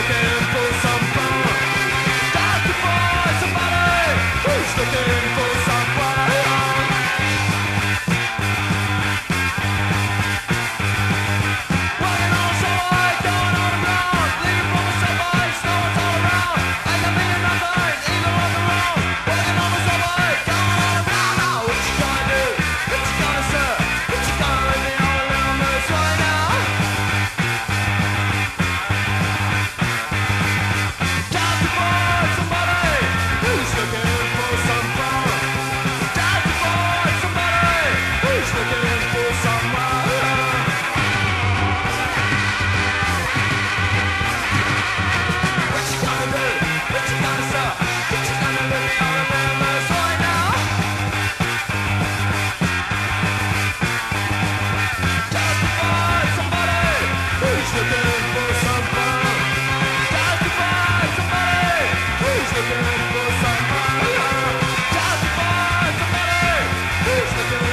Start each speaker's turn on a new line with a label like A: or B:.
A: African Yes,